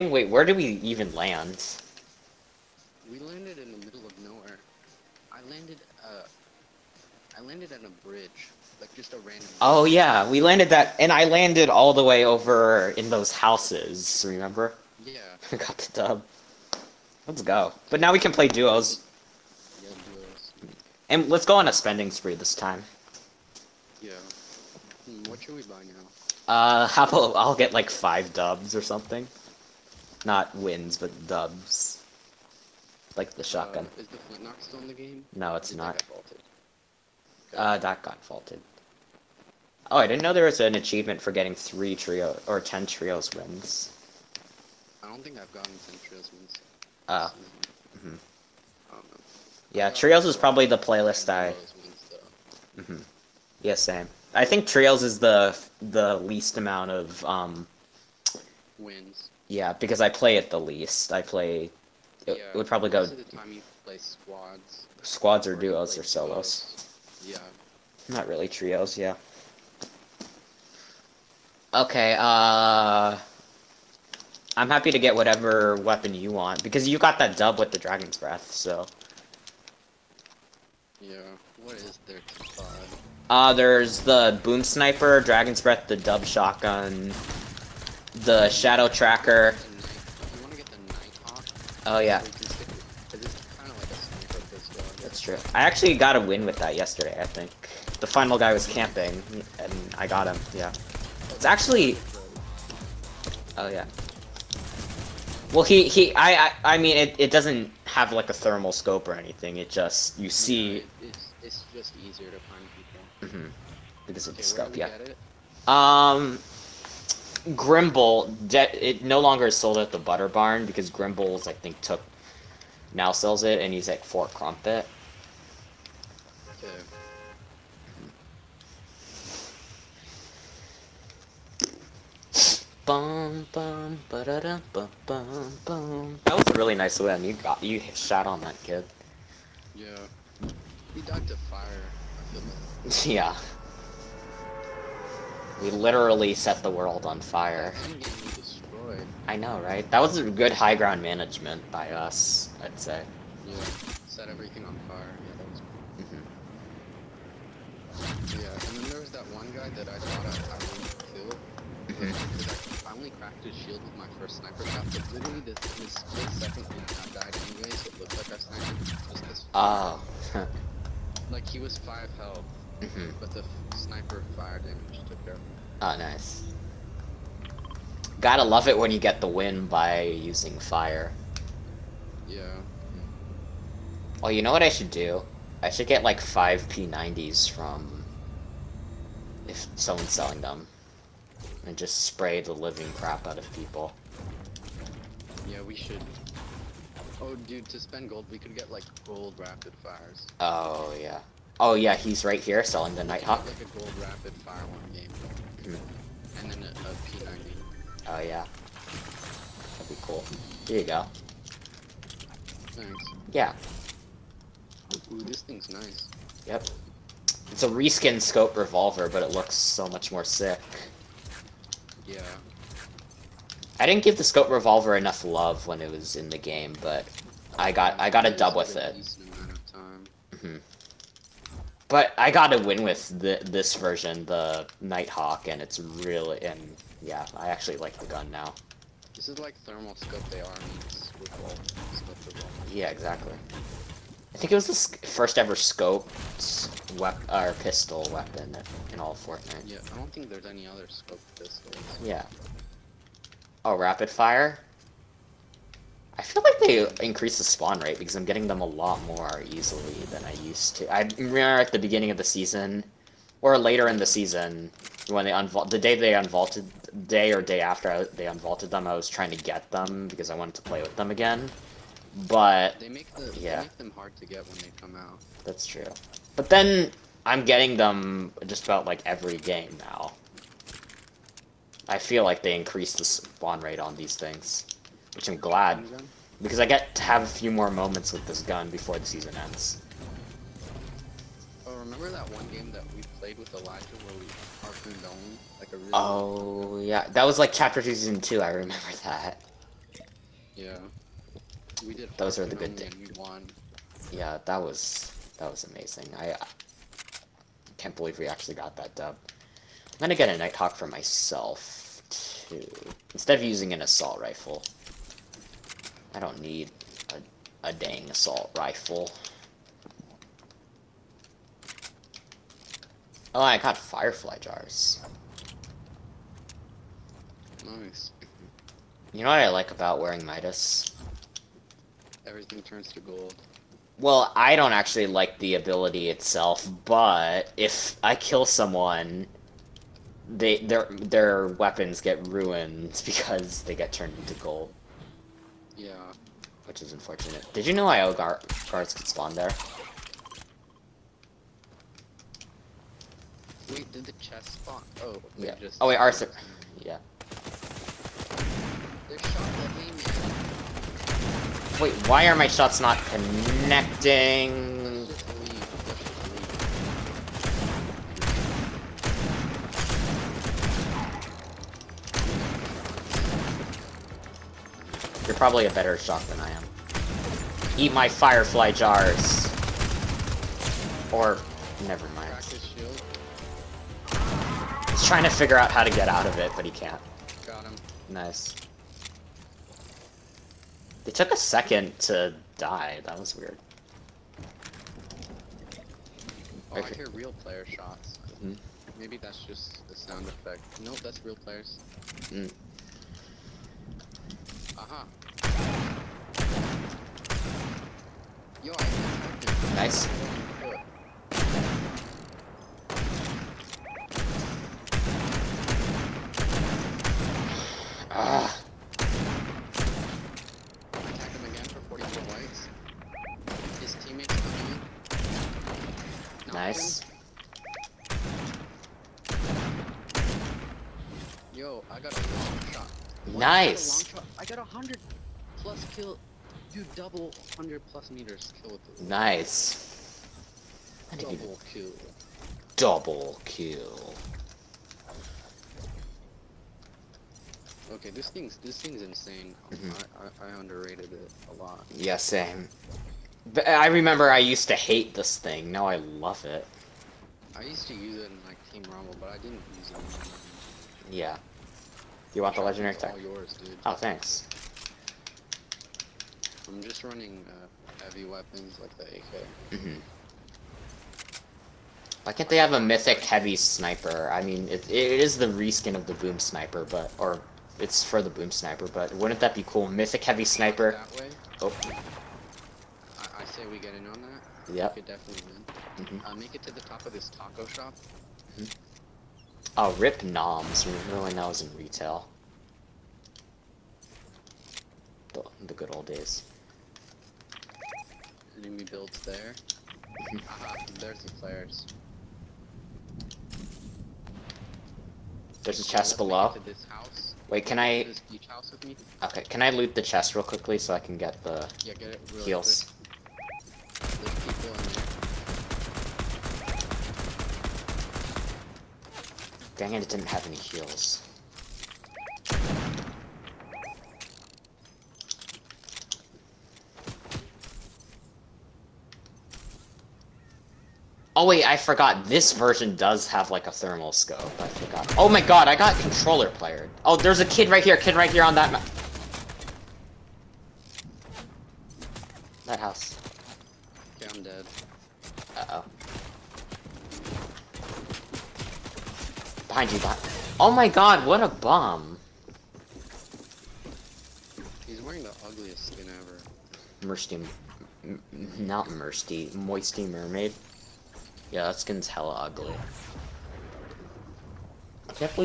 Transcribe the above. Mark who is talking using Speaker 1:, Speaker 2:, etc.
Speaker 1: Wait, where do we even land?
Speaker 2: We landed in the middle of nowhere. I landed, uh, I landed at a bridge, like just a random.
Speaker 1: Oh yeah, we landed that, and I landed all the way over in those houses. Remember?
Speaker 2: Yeah,
Speaker 1: I got the dub. Let's go. But now we can play duos,
Speaker 2: yeah, duos.
Speaker 1: and let's go on a spending spree this time.
Speaker 2: Yeah. Hmm, what should we buy now?
Speaker 1: Uh, how about I'll get like five dubs or something? Not wins, but dubs. Like the shotgun.
Speaker 2: Uh, is the flintlock still in the game?
Speaker 1: No, it's
Speaker 2: that
Speaker 1: not.
Speaker 2: get faulted?
Speaker 1: Uh, that got faulted. Oh, I didn't know there was an achievement for getting three trio or ten trios wins.
Speaker 2: I don't think I've gotten Centrios wins.
Speaker 1: Uh,
Speaker 2: this season. I don't know.
Speaker 1: yeah, trios is probably the playlist I.
Speaker 2: though.
Speaker 1: hmm Yeah, same. I think trios is the the least amount of um.
Speaker 2: Wins.
Speaker 1: Yeah, because I play it the least. I play. It
Speaker 2: yeah.
Speaker 1: would probably go
Speaker 2: the time you play squads.
Speaker 1: squads or
Speaker 2: you
Speaker 1: duos or solos.
Speaker 2: duos. Yeah.
Speaker 1: Not really trios, yeah. Okay, uh I'm happy to get whatever weapon you want because you got that dub with the dragon's breath, so
Speaker 2: Yeah. What is there to buy?
Speaker 1: uh there's the boom sniper, dragon's breath, the dub shotgun, the shadow tracker.
Speaker 2: You want to get the Nighthawk?
Speaker 1: Oh yeah,
Speaker 2: Because it's kind of like a sniper pistol. I
Speaker 1: that's true. I actually got a win with that yesterday, I think. The final guy was camping and I got him, yeah. It's actually Oh yeah. Well, he he I I, I mean it, it doesn't have like a thermal scope or anything. It just you see
Speaker 2: it- it's, it's just easier to find people.
Speaker 1: mhm, because of
Speaker 2: Okay,
Speaker 1: the scope. Yeah. Um, Grimble de- it no longer is sold at the Butter Barn because Grimble's I think took now sells it and he's at Fort Crumpet.
Speaker 2: Okay.
Speaker 1: Bum bum ba-da-dum, bum bum bum. That was a really nice win. You got you shot on that kid.
Speaker 2: Yeah. He died to fire. I feel bad.
Speaker 1: yeah. We literally set the world on fire.
Speaker 2: That end game we destroyed.
Speaker 1: I know, right? That was a good high ground management by us, I'd say.
Speaker 2: Yeah. Set everything on fire. Yeah, that was.
Speaker 1: Mhm.
Speaker 2: Yeah, and then there was that one guy that I thought I, I wouldn't kill.
Speaker 1: Mhm.
Speaker 2: I, I only cracked his shield with my first sniper shot, but literally this, this split second when I died anyway, so it looked like I sniped him. Just this.
Speaker 1: Oh.
Speaker 2: Like he was 5 health,
Speaker 1: Mhm.
Speaker 2: but the sniper fire damage took care of.
Speaker 1: Oh, nice. Gotta love it when you get the win by using fire.
Speaker 2: Yeah.
Speaker 1: Well, you know what I should do? I should get like five P90s from if someone's selling them. And just spray the living crap out of people.
Speaker 2: Yeah, we should. Oh, dude, to spend gold, we could get like gold rapid fires.
Speaker 1: Oh, yeah. Oh, yeah, he's right here selling the Nighthawk.
Speaker 2: Like a gold rapid game,
Speaker 1: Mhm.
Speaker 2: and then a, a P90.
Speaker 1: Oh, yeah. That'd be cool. Here you go.
Speaker 2: Thanks.
Speaker 1: Yeah.
Speaker 2: Ooh, this thing's nice.
Speaker 1: Yep. It's a reskin scope revolver, but it looks so much more sick.
Speaker 2: Yeah.
Speaker 1: I didn't give the scope revolver enough love when it was in the game, but I got I got a dub with it.
Speaker 2: decent amount of time.
Speaker 1: hmm But I got to win with the, this version, the Nighthawk, and it's really and yeah, I actually like the gun now.
Speaker 2: This is like thermal scope they are. Scope.
Speaker 1: Yeah, exactly. I think it was the first ever scoped wep- or pistol weapon in all of Fortnite.
Speaker 2: Yeah, I don't think there's any other scope pistols.
Speaker 1: Yeah. Oh, rapid fire? I feel like they increased the spawn rate because I'm getting them a lot more easily than I used to. I remember at the beginning of the season, or later in the season, when they unvault the day they unvaulted, day or day after I, they unvaulted them, I was trying to get them because I wanted to play with them again. But
Speaker 2: They make the
Speaker 1: Yeah.
Speaker 2: they make them hard to get when they come out.
Speaker 1: that's true. But then I'm getting them just about like every game now. I feel like they increased the spawn rate on these things, which I'm glad because I get to have a few more moments with this gun before the season ends.
Speaker 2: Oh, remember that one game that we played with Elijah where we harpooned only? Like a really
Speaker 1: Oh yeah, that was like chapter two, season two. I remember that.
Speaker 2: Yeah. We did.
Speaker 1: Those are the good
Speaker 2: only we won.
Speaker 1: Yeah, that was that was amazing. I, I can't believe we actually got that dub. I'm gonna get a Nighthawk for myself too. Instead of using an assault rifle. I don't need a, a dang assault rifle. Oh, I got firefly jars.
Speaker 2: Nice.
Speaker 1: You know what I like about wearing Midas?
Speaker 2: Everything turns to gold.
Speaker 1: Well, I don't actually like the ability itself, but if I kill someone, they their their weapons get ruined because they get turned into gold,
Speaker 2: Yeah.
Speaker 1: which is unfortunate. Did you know IO guards could spawn there?
Speaker 2: Wait, did the chest spawn? Oh,
Speaker 1: Yeah.
Speaker 2: just.
Speaker 1: Oh wait, Arthur. Yeah.
Speaker 2: They're shot at me.
Speaker 1: Wait, why are my shots not connecting?
Speaker 2: Let's just leave. Let's just leave.
Speaker 1: You're probably a better shot than I am. Eat my firefly jars. Or, never mind.
Speaker 2: Crack his shield.
Speaker 1: He's trying to figure out how to get out of it, but he can't.
Speaker 2: Got him.
Speaker 1: Nice. They took a second to die. That was weird.
Speaker 2: Oh, I hear real player shots.
Speaker 1: Mhm.
Speaker 2: Maybe that's just the sound effect. Nope, that's real players.
Speaker 1: Mm.
Speaker 2: Aha. Yo, I attacked him.
Speaker 1: Nice. Ah,
Speaker 2: Attack him again for 44 whites. His teammates coming in.
Speaker 1: Nice.
Speaker 2: him. Yo, I got a long shot. What?
Speaker 1: Nice.
Speaker 2: I got a long shot. I got a hundred plus kill. Dude, double hundred plus meters kill with the
Speaker 1: Nice. I didn't
Speaker 2: double kill.
Speaker 1: double kill.
Speaker 2: Okay, this thing's this thing's insane.
Speaker 1: Mhm.
Speaker 2: I, I I underrated it a lot.
Speaker 1: Yeah, same. But I remember I used to hate this thing. Now I love it.
Speaker 2: I used to use it in like Team Rumble, but I didn't use it. anymore.
Speaker 1: Yeah. You want the legendary
Speaker 2: It's
Speaker 1: tech?
Speaker 2: all yours, dude.
Speaker 1: Oh, thanks.
Speaker 2: I'm just running uh, heavy weapons like the AK.
Speaker 1: hmm Why can't they have a mythic heavy sniper? I mean, it, it is the reskin of the boom sniper, but or it's for the boom sniper, but wouldn't that be cool? Mythic heavy sniper.
Speaker 2: That way,
Speaker 1: Oh,
Speaker 2: I, I say we get in on that.
Speaker 1: yep.
Speaker 2: We could definitely win.
Speaker 1: hmm
Speaker 2: Uh, make it to the top of this taco shop.
Speaker 1: Oh, rip noms. Remember when that was in retail? The, the good old days.
Speaker 2: Enemy builds there. Aha, there's the players.
Speaker 1: There's a chest below. Wait, can I?
Speaker 2: This beach house with me.
Speaker 1: Okay, can I loot the chest real quickly so I can get the
Speaker 2: Yeah, get really
Speaker 1: heals?
Speaker 2: quick. There's people in there.
Speaker 1: Dang it, it didn't have any heals. Oh wait, I forgot. This version does have like a thermal scope. I forgot. Oh my god, I got controller player. Oh, there's a kid right here. Kid right here on that map. That house.
Speaker 2: Okay, I'm dead.
Speaker 1: Uh oh. Behind you, behind. Oh my god, what a bomb.
Speaker 2: He's wearing the ugliest skin ever.
Speaker 1: Mursty, not Mursty, Moisty Mermaid. Yeah, that skin's hella ugly. I can't believe